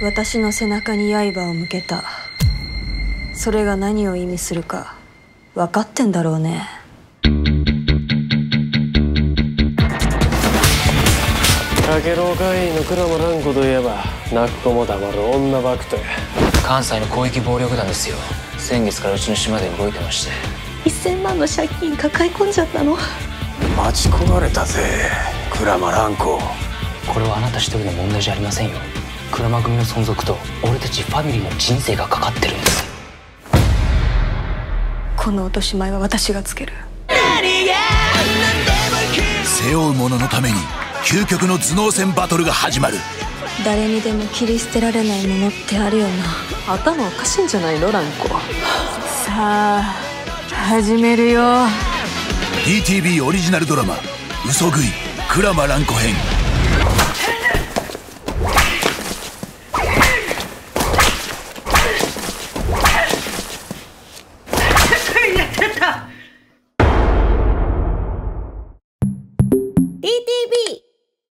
私の背中に刃を向けた。それが何を意味するか分かってんだろうね。かけろ会員の倉間蘭子といえば泣く子も黙る女バクトや。関西の広域暴力団ですよ。先月からうちの島で動いてまして。1000万の借金抱え込んじゃったの。待ち焦がれたぜ倉間蘭子。これはあなた一人の問題じゃありませんよ鞍馬組の存続と俺たちファミリーの人生がかかってるんです。この落とし前は私がつける。背負う者のために究極の頭脳戦バトルが始まる。誰にでも切り捨てられないものってあるよな。頭おかしいんじゃないの？ランコ。さあ始めるよ。DTV オリジナルドラマ「嘘食い鞍馬蘭子編」DTV